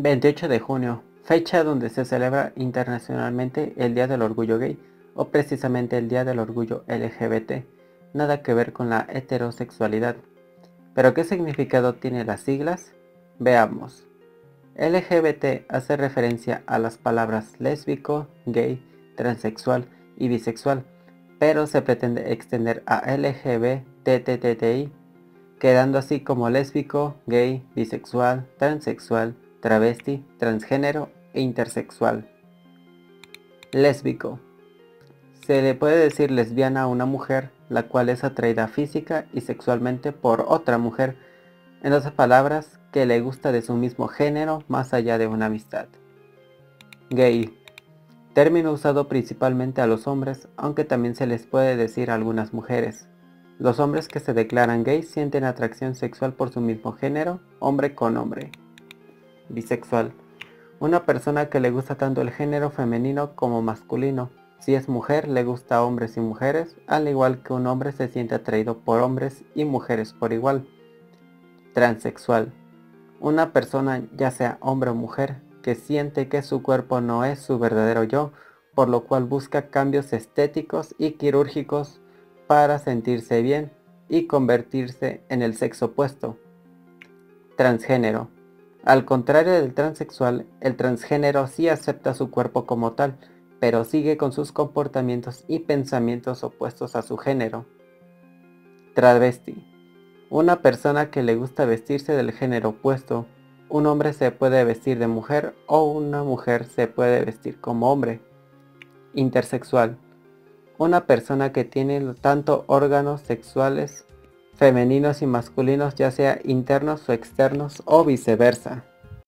28 de junio, fecha donde se celebra internacionalmente el Día del Orgullo Gay o precisamente el Día del Orgullo LGBT, nada que ver con la heterosexualidad. ¿Pero qué significado tiene las siglas? Veamos. LGBT hace referencia a las palabras lésbico, gay, transexual y bisexual, pero se pretende extender a LGBTTTI, quedando así como lésbico, gay, bisexual, transexual, travesti, transgénero e intersexual. Lésbico. Se le puede decir lesbiana a una mujer la cual es atraída física y sexualmente por otra mujer, en otras palabras, que le gusta de su mismo género más allá de una amistad. Gay. Término usado principalmente a los hombres, aunque también se les puede decir a algunas mujeres. Los hombres que se declaran gay sienten atracción sexual por su mismo género, hombre con hombre. Bisexual. Una persona que le gusta tanto el género femenino como masculino. Si es mujer, le gusta a hombres y mujeres, al igual que un hombre se siente atraído por hombres y mujeres por igual. Transexual. Una persona, ya sea hombre o mujer, que siente que su cuerpo no es su verdadero yo, por lo cual busca cambios estéticos y quirúrgicos para sentirse bien y convertirse en el sexo opuesto. Transgénero. Al contrario del transexual, el transgénero sí acepta su cuerpo como tal, pero sigue con sus comportamientos y pensamientos opuestos a su género. Travesti. Una persona que le gusta vestirse del género opuesto. Un hombre se puede vestir de mujer o una mujer se puede vestir como hombre. Intersexual. Una persona que tiene tanto órganos sexuales femeninos y masculinos ya sea internos o externos o viceversa.